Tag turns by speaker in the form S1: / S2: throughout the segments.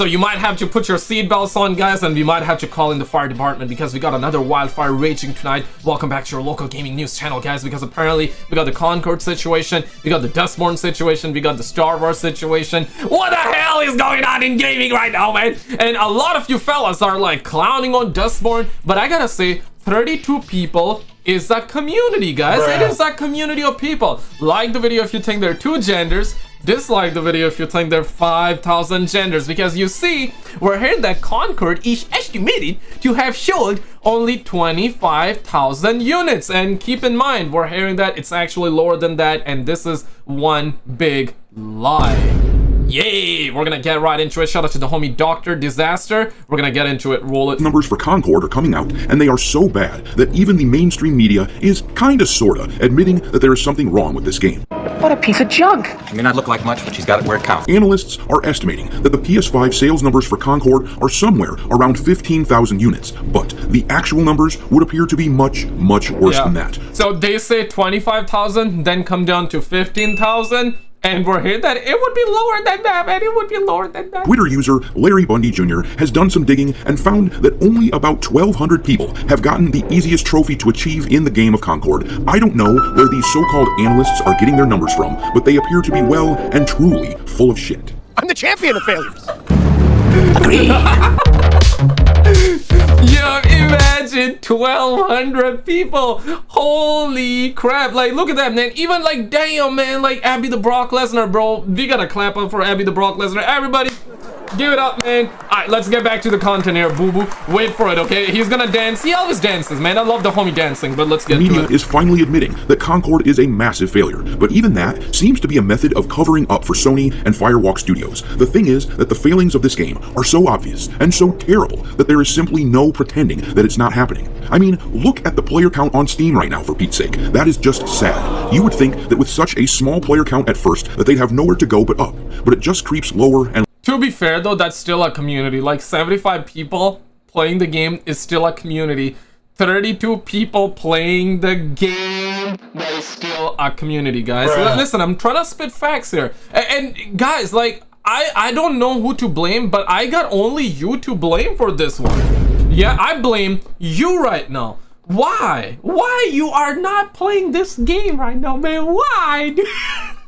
S1: So you might have to put your seatbelts on, guys, and we might have to call in the fire department because we got another wildfire raging tonight. Welcome back to your local gaming news channel, guys, because apparently we got the Concord situation, we got the Dustborn situation, we got the Star Wars situation. What the hell is going on in gaming right now, man? And a lot of you fellas are like clowning on Dustborn, but I gotta say, 32 people is a community, guys. Bruh. It is a community of people. Like the video if you think there are two genders. Dislike the video if you think there are 5,000 genders. Because you see, we're hearing that Concord is estimated to have sold only 25,000 units. And keep in mind, we're hearing that it's actually lower than that. And this is one big lie. Yay! We're gonna get right into it. Shout out to the homie Dr. Disaster. We're gonna get into it. Roll it.
S2: Numbers for Concord are coming out, and they are so bad that even the mainstream media is kinda sorta admitting that there is something wrong with this game.
S3: What a piece of junk!
S4: It may not look like much, but she's got it where it counts.
S2: Analysts are estimating that the PS5 sales numbers for Concord are somewhere around 15,000 units, but the actual numbers would appear to be much, much worse yeah. than that.
S1: So they say 25,000, then come down to 15,000. And we're here that it would be lower than that, man. It would be lower than that.
S2: Twitter user Larry Bundy Jr. has done some digging and found that only about 1,200 people have gotten the easiest trophy to achieve in the game of Concord. I don't know where these so-called analysts are getting their numbers from, but they appear to be well and truly full of shit.
S3: I'm the champion of failures.
S1: Agree. Imagine 1,200 people. Holy crap. Like, look at that, man. Even like, damn, man. Like, Abby the Brock Lesnar, bro. We gotta clap up for Abby the Brock Lesnar. Everybody, Give it up, man. All right, let's get back to the content here, boo-boo. Wait for it, okay? He's gonna dance. He always dances, man. I love the homie dancing, but let's get
S2: Media is finally admitting that Concord is a massive failure, but even that seems to be a method of covering up for Sony and Firewalk Studios. The thing is that the failings of this game are so obvious and so terrible that there is simply no pretending that it's not happening. I mean, look at the player count on Steam right now, for Pete's sake. That is just sad. You would think that with such a small player count at first that they'd have nowhere to go but up, but it just creeps lower and
S1: to be fair though, that's still a community. Like 75 people playing the game is still a community. 32 people playing the game, that is still a community, guys. Bruh. Listen, I'm trying to spit facts here. And, and guys, like, I, I don't know who to blame, but I got only you to blame for this one. Yeah, I blame you right now. Why? Why you are not playing this game right now, man? Why?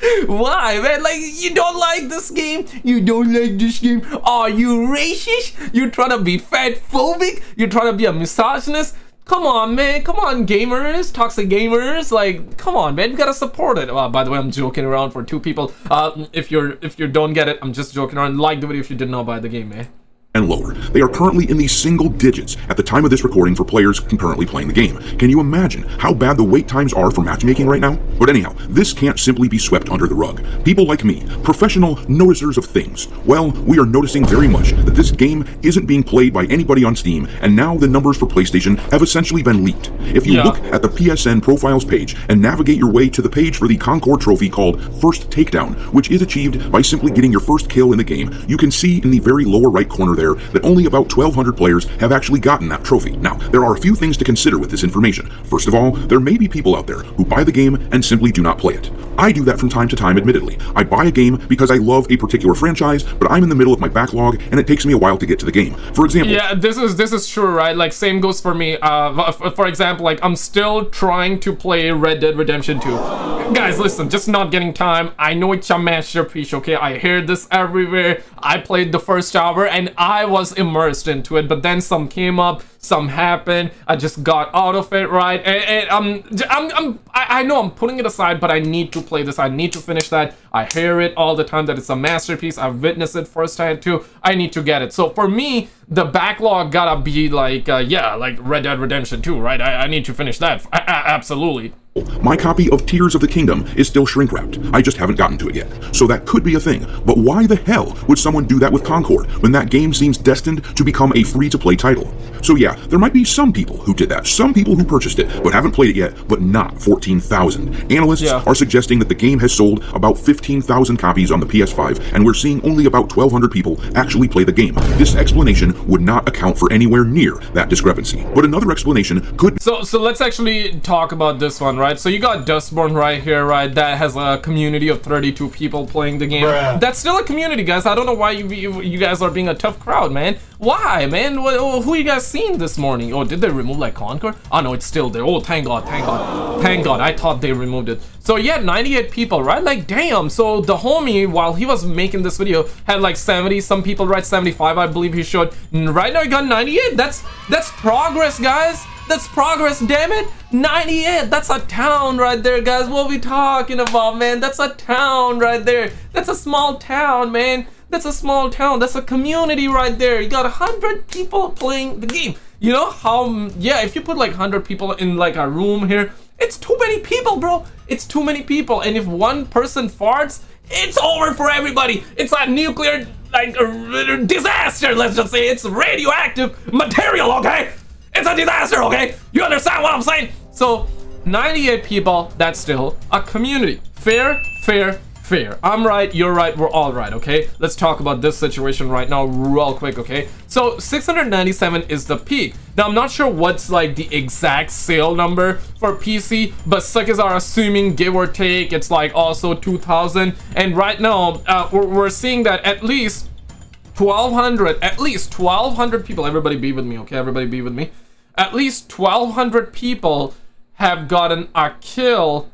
S1: Why, man? Like, you don't like this game? You don't like this game? Are you racist? You trying to be fat phobic? You trying to be a misogynist? Come on, man. Come on, gamers, toxic gamers. Like, come on, man. You gotta support it. Uh, by the way, I'm joking around for two people. Uh, if you're if you don't get it, I'm just joking around. Like the video if you didn't know about the game, man
S2: and lower. They are currently in the single digits at the time of this recording for players concurrently playing the game. Can you imagine how bad the wait times are for matchmaking right now? But anyhow, this can't simply be swept under the rug. People like me, professional noticers of things, well, we are noticing very much that this game isn't being played by anybody on Steam, and now the numbers for PlayStation have essentially been leaked. If you yeah. look at the PSN profiles page and navigate your way to the page for the Concord trophy called First Takedown, which is achieved by simply getting your first kill in the game, you can see in the very lower right corner there that only about 1,200 players have actually gotten that trophy. Now, there are a few things to consider with this information. First of all, there may be people out there who buy the game and simply do not play it. I do that from time to time, admittedly. I buy a game because I love a particular franchise, but I'm in the middle of my backlog and it takes me a while to get to the game. For example,
S1: yeah, this is this is true, right? Like same goes for me. Uh, for example, like I'm still trying to play Red Dead Redemption 2. Guys, listen, just not getting time. I know it's a masterpiece, okay? I hear this everywhere. I played the first hour and I was immersed into it, but then some came up, some happened. I just got out of it, right? And, and I'm, I'm, I'm, I, I know I'm putting it aside, but I need to play this. I need to finish that. I hear it all the time that it's a masterpiece. I've witnessed it firsthand too. I need to get it. So for me, the backlog gotta be like, uh, yeah, like Red Dead Redemption 2, right? I, I need to finish that. I, I, absolutely.
S2: My copy of Tears of the Kingdom is still shrink wrapped. I just haven't gotten to it yet. So that could be a thing. But why the hell would someone do that with Concord when that game seems destined to become a free to play title? So yeah, there might be some people who did that. Some people who purchased it but haven't played it yet, but not 14,000. Analysts yeah. are suggesting that the game has sold about 15,000 copies on the PS5 and we're seeing only about 1,200 people actually play the game. This explanation would not account for anywhere near that discrepancy. But another explanation could
S1: So so let's actually talk about this one, right? Right? So you got Dustborn right here, right? That has a community of 32 people playing the game.
S5: Bruh.
S1: That's still a community, guys. I don't know why you, you you guys are being a tough crowd, man. Why, man? What, who you guys seen this morning? Oh, did they remove like Concord? Oh no, it's still there. Oh, thank God, thank God, thank God. I thought they removed it. So yeah, 98 people, right? Like damn. So the homie, while he was making this video, had like 70 some people, right? 75, I believe he showed. Right now he got 98. That's that's progress, guys. That's progress, damn it. 98, that's a town right there, guys. What we talking about, man? That's a town right there. That's a small town, man. That's a small town. That's a community right there. You got 100 people playing the game. You know how, mm, yeah, if you put like 100 people in like a room here, it's too many people, bro. It's too many people. And if one person farts, it's over for everybody. It's a nuclear, like, a disaster, let's just say. It's radioactive material, okay? It's a disaster, okay? You understand what I'm saying? So, 98 people, that's still a community. Fair, fair, fair. I'm right, you're right, we're all right, okay? Let's talk about this situation right now real quick, okay? So, 697 is the peak. Now, I'm not sure what's like the exact sale number for PC, but suckers are assuming, give or take, it's like also 2000. And right now, uh, we're, we're seeing that at least 1200 at least 1200 people everybody be with me okay everybody be with me at least 1200 people have gotten a kill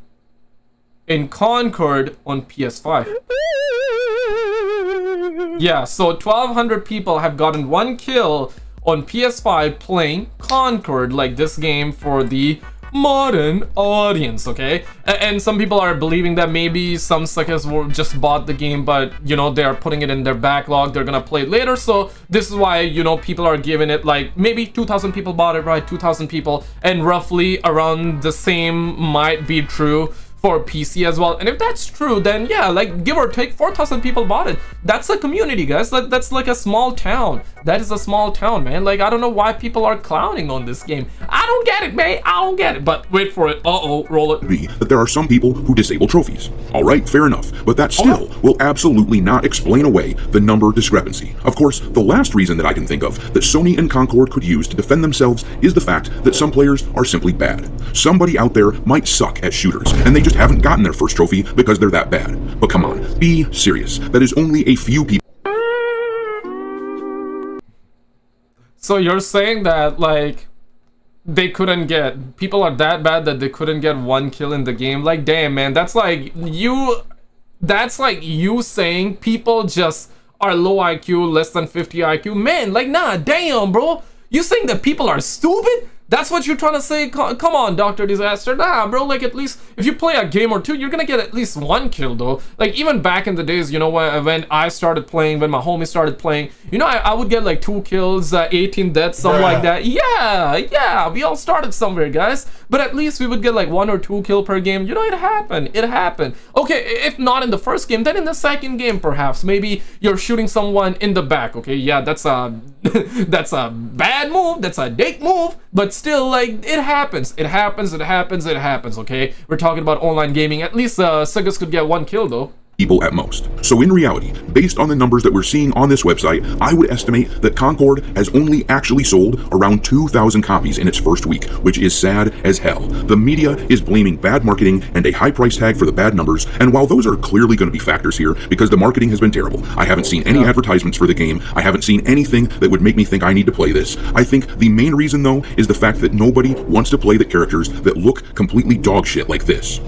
S1: in concord on ps5 yeah so 1200 people have gotten one kill on ps5 playing concord like this game for the modern audience okay? And some people are believing that maybe some suckers will just bought the game but you know they are putting it in their backlog they're gonna play it later so this is why you know people are giving it like maybe 2000 people bought it right? 2000 people and roughly around the same might be true for PC as well. And if that's true, then yeah, like give or take 4,000 people bought it. That's a community, guys. That, that's like a small town. That is a small town, man. Like I don't know why people are clowning on this game. I don't get it, man. I don't get it. But wait for it. Uh-oh, roll it.
S2: be that there are some people who disable trophies. All right, fair enough, but that still will absolutely not explain away the number discrepancy. Of course, the last reason that I can think of that Sony and Concord could use to defend themselves is the fact that some players are simply bad. Somebody out there might suck at shooters, and they just haven't gotten their first trophy because they're that bad. But come on, be serious. That is only a few people.
S1: So you're saying that like they couldn't get people are that bad that they couldn't get one kill in the game. Like damn man, that's like you that's like you saying people just are low IQ, less than 50 IQ. Man, like nah, damn, bro. You saying that people are stupid? That's what you're trying to say? Come on, Dr. Disaster. Nah, bro, like at least if you play a game or two, you're gonna get at least one kill though. Like even back in the days, you know, when, when I started playing, when my homie started playing, you know, I, I would get like two kills, uh, 18 deaths, something
S5: Bruh.
S1: like that. Yeah, yeah, we all started somewhere, guys. But at least we would get like one or two kill per game. You know, it happened. It happened. Okay, if not in the first game, then in the second game, perhaps. Maybe you're shooting someone in the back. Okay, yeah, that's a that's a bad move. That's a dick move. But still, like it happens. It happens. It happens. It happens. Okay, we're talking about online gaming. At least uh, Suggers could get one kill though.
S2: People at most. So in reality, based on the numbers that we're seeing on this website, I would estimate that Concord has only actually sold around 2,000 copies in its first week, which is sad as hell. The media is blaming bad marketing and a high price tag for the bad numbers, and while those are clearly going to be factors here because the marketing has been terrible, I haven't seen any advertisements for the game, I haven't seen anything that would make me think I need to play this. I think the main reason though is the fact that nobody wants to play the characters that look completely dog shit like this.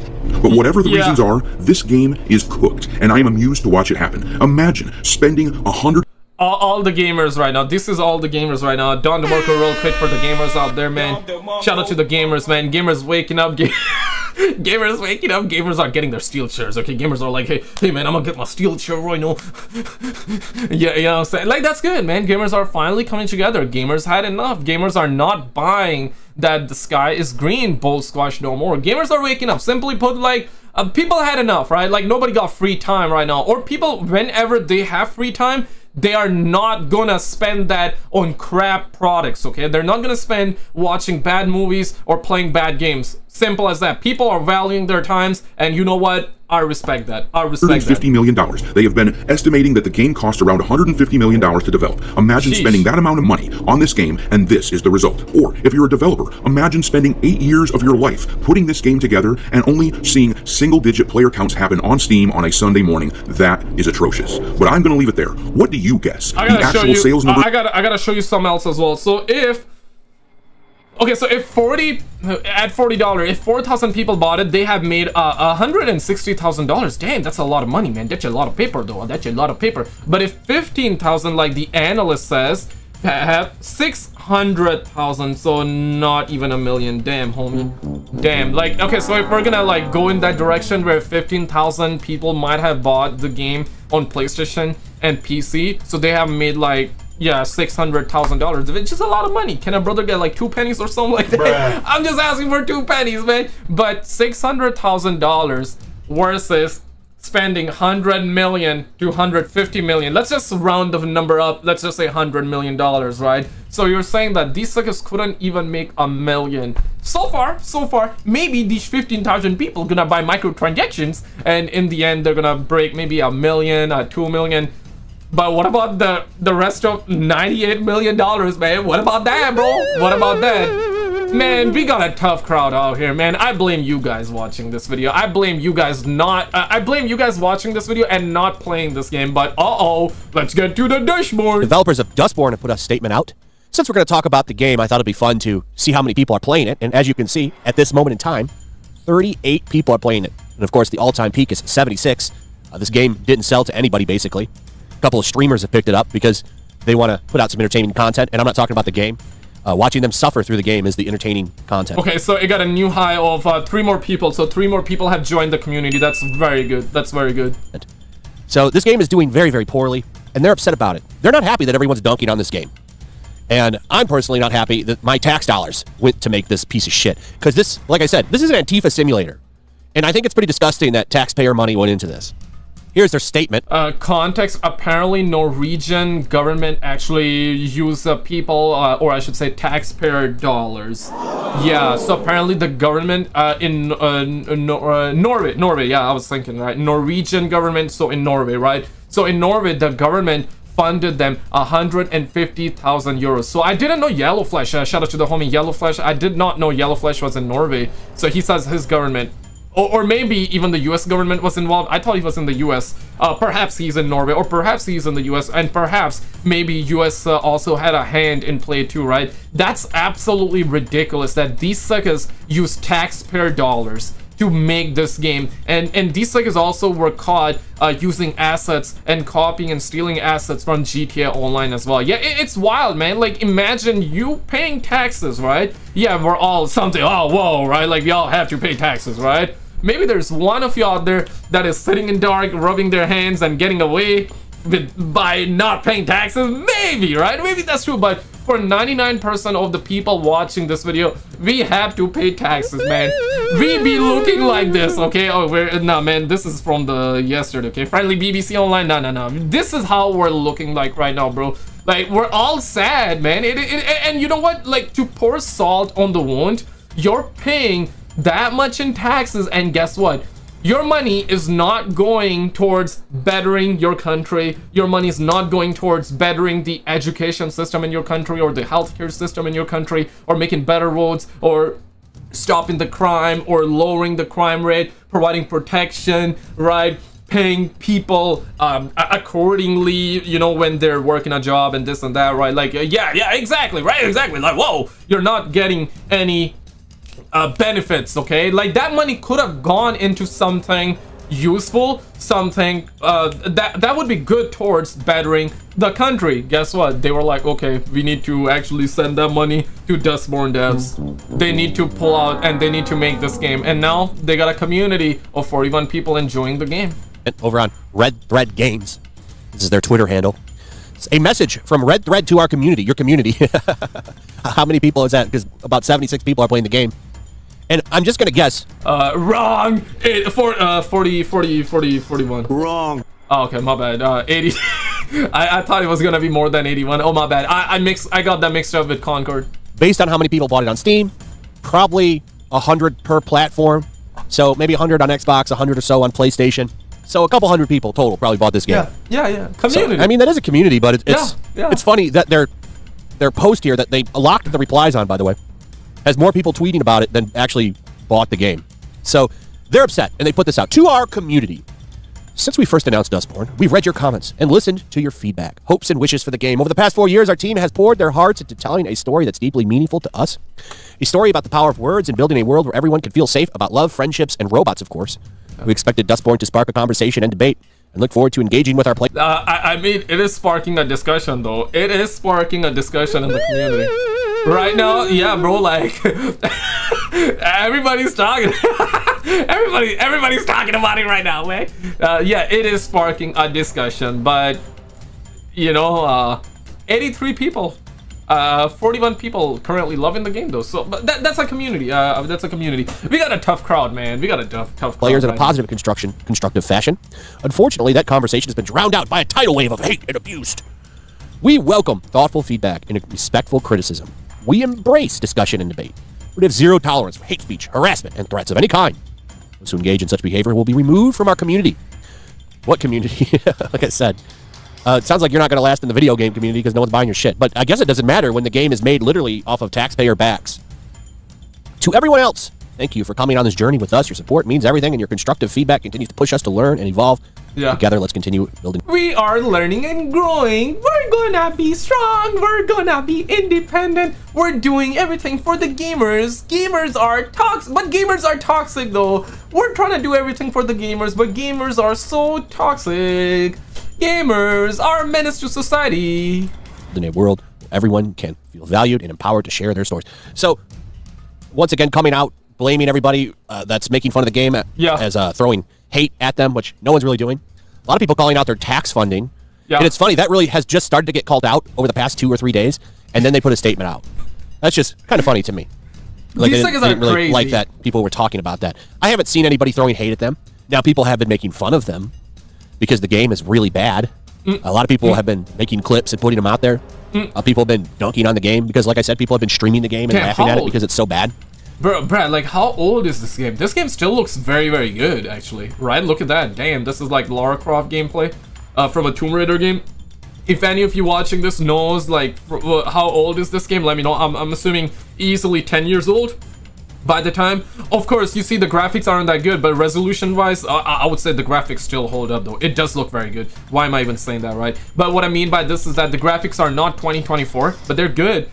S2: But whatever the
S1: Yeah.
S2: reasons are, this game is cooked, and I am amused to watch it happen. Imagine spending a hundred
S1: all, all the gamers right now. This is all the gamers right now. Don DeMarco real quick for the gamers out there, man. Shout out to the gamers, man. Gamers waking up. Ga- gamers waking up. Gamers are getting their steel chairs. Okay, gamers are like, hey, hey, man, I'm gonna get my steel chair right now. yeah, you know what I'm saying? Like, that's good, man. Gamers are finally coming together. Gamers had enough. Gamers are not buying that the sky is green. Bold squash no more. Gamers are waking up. Simply put, like, uh, people had enough, right? Like, nobody got free time right now. Or people, whenever they have free time, they are not gonna spend that on crap products, okay? They're not gonna spend watching bad movies or playing bad games. Simple as that. People are valuing their times, and you know what? I respect that. I respect that.
S2: $150 million. They have been estimating that the game cost around $150 million to develop. Imagine
S1: Sheesh.
S2: spending that amount of money on this game, and this is the result. Or, if you're a developer, imagine spending eight years of your life putting this game together and only seeing single digit player counts happen on Steam on a Sunday morning. That is atrocious. But I'm going to leave it there. What do you guess?
S1: I gotta show
S2: actual
S1: you.
S2: sales number.
S1: I gotta. I gotta show you something else as well. So if. Okay, so if 40 at $40, if 4,000 people bought it, they have made uh, $160,000. Damn, that's a lot of money, man. That's a lot of paper, though. That's a lot of paper. But if 15,000, like the analyst says, have 600,000, so not even a million. Damn, homie. Damn. Like, okay, so if we're gonna, like, go in that direction where 15,000 people might have bought the game on PlayStation and PC, so they have made, like, yeah, six hundred thousand dollars. It's just a lot of money. Can a brother get like two pennies or something like that? I'm just asking for two pennies, man. But six hundred thousand dollars versus spending 100 million to 150 million. Let's just round the number up. Let's just say 100 million dollars, right? So you're saying that these suckers couldn't even make a million. So far, so far, maybe these 15,000 people gonna buy microtransactions and in the end they're gonna break maybe a million, a 2 million. But what about the the rest of 98 million dollars, man? What about that, bro? What about that? Man, we got a tough crowd out here, man. I blame you guys watching this video. I blame you guys not. Uh, I blame you guys watching this video and not playing this game. But uh oh, let's get to the dashboard.
S5: Developers of Dustborn have put a statement out. Since we're going to talk about the game, I thought it'd be fun to see how many people are playing it. And as you can see, at this moment in time, 38 people are playing it. And of course, the all-time peak is 76. Uh, this game didn't sell to anybody, basically. A couple of streamers have picked it up because they want to put out some entertaining content. And I'm not talking about the game. Uh, watching them suffer through the game is the entertaining content.
S1: Okay, so it got a new high of uh, three more people. So three more people have joined the community. That's very good. That's very good.
S5: So this game is doing very, very poorly, and they're upset about it. They're not happy that everyone's dunking on this game. And I'm personally not happy that my tax dollars went to make this piece of shit. Because this, like I said, this is an Antifa simulator. And I think it's pretty disgusting that taxpayer money went into this. Here's their statement.
S1: Uh, context, apparently Norwegian government actually use uh, people, uh, or I should say taxpayer dollars. Yeah, so apparently the government uh, in uh, Nor uh, Norway, Norway, yeah, I was thinking, right? Norwegian government, so in Norway, right? So in Norway, the government funded them 150,000 euros. So I didn't know Yellow Flash. Uh, shout out to the homie Yellow Flash. I did not know Yellow Flash was in Norway. So he says his government or, or, maybe even the US government was involved. I thought he was in the US. Uh, perhaps he's in Norway, or perhaps he's in the US, and perhaps maybe US uh, also had a hand in play too, right? That's absolutely ridiculous that these suckers use taxpayer dollars to make this game and and these suckers also were caught uh, using assets and copying and stealing assets from GTA Online as well yeah it, it's wild man like imagine you paying taxes right yeah we're all something oh whoa right like we all have to pay taxes right maybe there's one of you out there that is sitting in dark rubbing their hands and getting away with by not paying taxes maybe right maybe that's true but for 99% of the people watching this video, we have to pay taxes, man. We be looking like this, okay? Oh, we're, no, man, this is from the yesterday, okay? Friendly BBC Online, no, no, no. This is how we're looking like right now, bro. Like, we're all sad, man. It, it, it, and you know what? Like, to pour salt on the wound, you're paying that much in taxes, and guess what? Your money is not going towards bettering your country. Your money is not going towards bettering the education system in your country or the healthcare system in your country or making better roads or stopping the crime or lowering the crime rate, providing protection, right? paying people um, accordingly, you know, when they're working a job and this and that, right? Like, yeah, yeah, exactly, right? Exactly. Like, whoa, you're not getting any uh, benefits, okay? Like that money could have gone into something useful, something uh, that that would be good towards bettering the country. Guess what? They were like, okay, we need to actually send that money to Dustborn devs. They need to pull out and they need to make this game. And now they got a community of 41 people enjoying the game.
S5: And over on Red Thread Games, this is their Twitter handle. It's a message from Red Thread to our community, your community. How many people is that? Because about 76 people are playing the game. And I'm just going to guess.
S1: Uh, wrong. Eight, for, uh, 40, 40, 40, 41.
S3: Wrong.
S1: Oh, okay, my bad. Uh, 80. I, I thought it was gonna be more than 81. Oh my bad. I, I mixed. I got that mixed up with Concord.
S5: Based on how many people bought it on Steam, probably 100 per platform. So maybe 100 on Xbox, 100 or so on PlayStation. So a couple hundred people total probably bought this game.
S1: Yeah, yeah, yeah.
S5: So,
S1: Community.
S5: I mean, that is a community, but it, it's
S1: Yeah, yeah.
S5: it's funny that their their post here that they locked the replies on, by the way, has more people tweeting about it than actually bought the game. So they're upset, and they put this out to our community. Since we first announced Dustborn, we've read your comments and listened to your feedback, hopes, and wishes for the game. Over the past four years, our team has poured their hearts into telling a story that's deeply meaningful to us. A story about the power of words and building a world where everyone can feel safe about love, friendships, and robots, of course. We expected Dustborn to spark a conversation and debate, and look forward to engaging with our players.
S1: Uh, I, I mean, it is sparking a discussion though. It is sparking a discussion in the community. Right now, yeah, bro, like everybody's talking. Everybody, everybody's talking about it right now, man. Uh, yeah, it is sparking a discussion, but you know, uh, 83 people, uh, 41 people currently loving the game though. So, but that, that's a community. Uh, that's a community. We got a tough crowd, man. We got a tough, tough crowd
S5: players in a positive construction constructive fashion. Unfortunately, that conversation has been drowned out by a tidal wave of hate and abuse. We welcome thoughtful feedback and respectful criticism. We embrace discussion and debate. We have zero tolerance for hate speech, harassment, and threats of any kind. Those who engage in such behavior will be removed from our community. What community? like I said, uh, it sounds like you're not going to last in the video game community because no one's buying your shit. But I guess it doesn't matter when the game is made literally off of taxpayer backs. To everyone else, thank you for coming on this journey with us. Your support means everything, and your constructive feedback continues to push us to learn and evolve.
S1: Yeah.
S5: Together, let's continue building.
S1: We are learning and growing. We're gonna be strong. We're gonna be independent. We're doing everything for the gamers. Gamers are toxic, but gamers are toxic though. We're trying to do everything for the gamers, but gamers are so toxic. Gamers are a menace to society.
S5: in a world where everyone can feel valued and empowered to share their stories. So, once again, coming out, blaming everybody uh, that's making fun of the game a-
S1: Yeah.
S5: as uh, throwing hate at them, which no one's really doing. A lot of people calling out their tax funding.
S1: Yeah.
S5: And it's funny, that really has just started to get called out over the past two or three days, and then they put a statement out. That's just kind of funny to me. Like,
S1: These
S5: I didn't, didn't really
S1: crazy.
S5: like that people were talking about that. I haven't seen anybody throwing hate at them. Now, people have been making fun of them because the game is really bad.
S1: Mm.
S5: A lot of people have been making clips and putting them out there. Uh, people have been dunking on the game because, like I said, people have been streaming the game and
S1: Damn,
S5: laughing
S1: how
S5: at it because it's so bad.
S1: Bro, Brad, like how old is this game? This game still looks very, very good, actually. Right? Look at that. Damn, this is like Lara Croft gameplay uh, from a Tomb Raider game. If any of you watching this knows like how old is this game, let me know. I'm, I'm assuming easily 10 years old by the time. Of course, you see the graphics aren't that good, but resolution-wise, I I would say the graphics still hold up though. It does look very good. Why am I even saying that, right? But what I mean by this is that the graphics are not 2024, but they're good.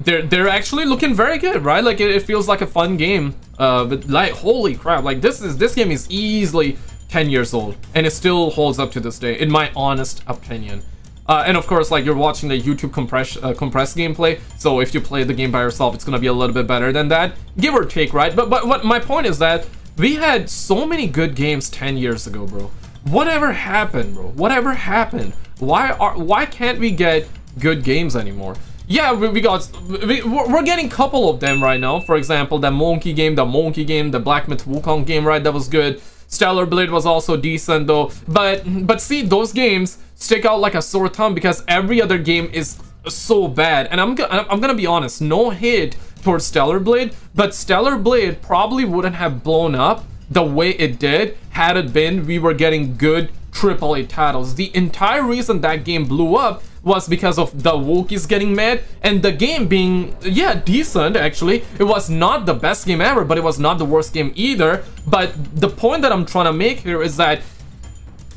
S1: They're they're actually looking very good, right? Like it, it feels like a fun game. Uh, but like holy crap, like this is this game is easily 10 years old, and it still holds up to this day, in my honest opinion. Uh, and of course, like you're watching the YouTube compress uh, compressed gameplay, so if you play the game by yourself, it's gonna be a little bit better than that, give or take, right? But but what my point is that we had so many good games 10 years ago, bro. Whatever happened, bro? Whatever happened? Why are why can't we get good games anymore? Yeah, we, we got we, we're getting a couple of them right now. For example, the Monkey game, the Monkey game, the Black Myth Wukong game, right? That was good. Stellar Blade was also decent though. But but see, those games stick out like a sore thumb because every other game is so bad. And I'm I'm gonna be honest, no hate towards Stellar Blade, but Stellar Blade probably wouldn't have blown up the way it did had it been we were getting good AAA titles. The entire reason that game blew up was because of the Wookiees getting mad and the game being, yeah, decent actually. It was not the best game ever, but it was not the worst game either. But the point that I'm trying to make here is that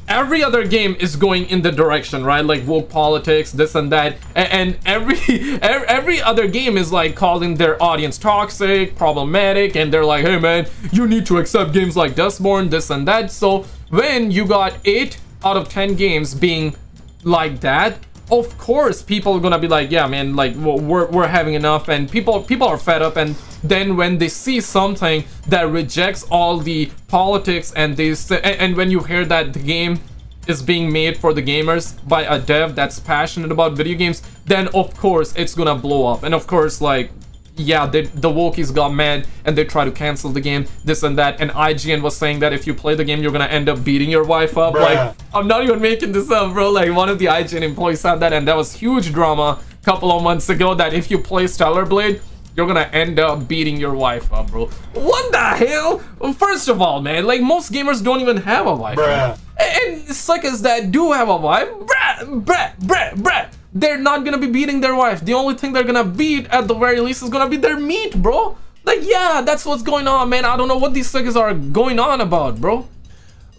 S1: every other game is going in the direction right like woke politics this and that and every ev- every other game is like calling their audience toxic problematic and they're like hey man you need to accept games like Dustborn this and that so when you got 8 out of 10 games being like that of course people are gonna be like yeah man like we're, we're having enough and people people are fed up and then when they see something that rejects all the politics and this and, and when you hear that the game is being made for the gamers by a dev that's passionate about video games then of course it's gonna blow up. And of course like yeah, they, the Wokies got mad and they tried to cancel the game, this and that. And IGN was saying that if you play the game, you're gonna end up beating your wife up.
S3: Bruh.
S1: Like, I'm not even making this up, bro. Like, one of the IGN employees said that, and that was huge drama a couple of months ago. That if you play Stellar Blade, you're gonna end up beating your wife up, bro. What the hell? First of all, man, like most gamers don't even have a wife.
S3: Bruh.
S1: And suckers that do have a wife, bruh, bruh, bruh, bruh, they're not gonna be beating their wife. The only thing they're gonna beat at the very least is gonna be their meat, bro. Like, yeah, that's what's going on, man. I don't know what these suckers are going on about, bro.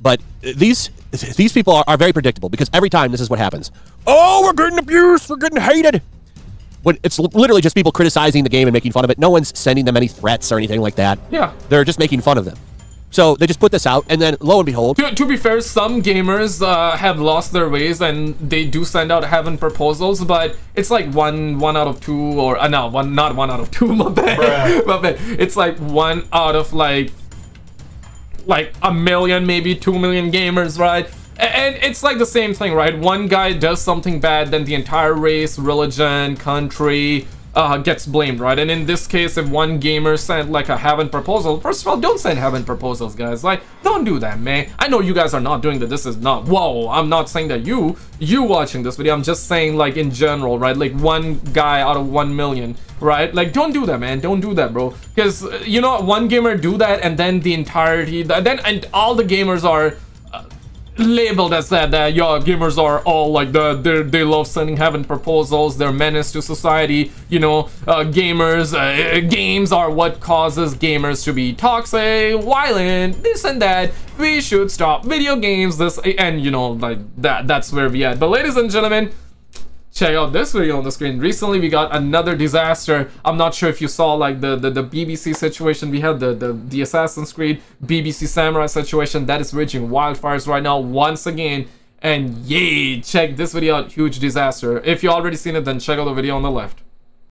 S5: But uh, these these people are, are very predictable because every time this is what happens. Oh, we're getting abused. We're getting hated. When it's literally just people criticizing the game and making fun of it. No one's sending them any threats or anything like that.
S1: Yeah.
S5: They're just making fun of them. So they just put this out, and then lo and behold,
S1: To, to be fair, some gamers uh, have lost their ways and they do send out heaven proposals, but it's like one one out of two, or uh, no, one not one out of two. My bad, my bad. It's like one out of like like a million, maybe two million gamers, right? And it's like the same thing, right? One guy does something bad, then the entire race, religion, country uh, gets blamed, right? And in this case, if one gamer sent like a heaven proposal, first of all, don't send heaven proposals, guys. Like, don't do that, man. I know you guys are not doing that. This is not. Whoa, I'm not saying that you, you watching this video. I'm just saying like in general, right? Like one guy out of one million, right? Like, don't do that, man. Don't do that, bro. Because you know, one gamer do that, and then the entirety, then and all the gamers are labeled as that that yeah gamers are all like the they love sending heaven proposals they're menace to society you know uh, gamers uh, games are what causes gamers to be toxic violent this and that we should stop video games this and you know like that that's where we at. But ladies and gentlemen check out this video on the screen. Recently, we got another disaster. I'm not sure if you saw like the the, the BBC situation. We had the, the the Assassin's Creed BBC Samurai situation that is raging wildfires right now once again. And yay, check this video out. Huge disaster. If you already seen it, then check out the video on the left.